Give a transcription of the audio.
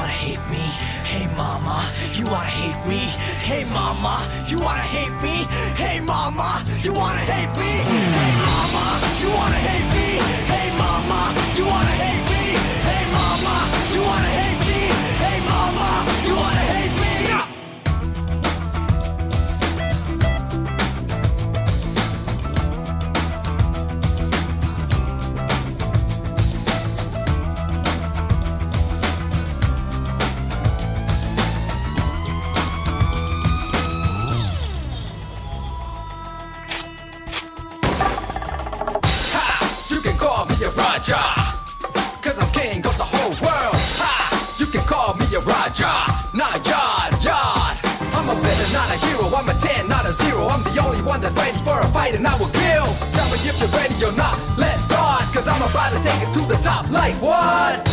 wanna hate me? Hey mama, you wanna hate me? Hey mama, you wanna hate me? Hey mama, you wanna hate me? Whole world. Ha! You can call me a Raja. Not a yard, yard. I'm a villain, not a hero. I'm a 10, not a 0. I'm the only one that's ready for a fight and I will kill. Tell me if you're ready or not. Let's start. Cause I'm about to take it to the top. Like what?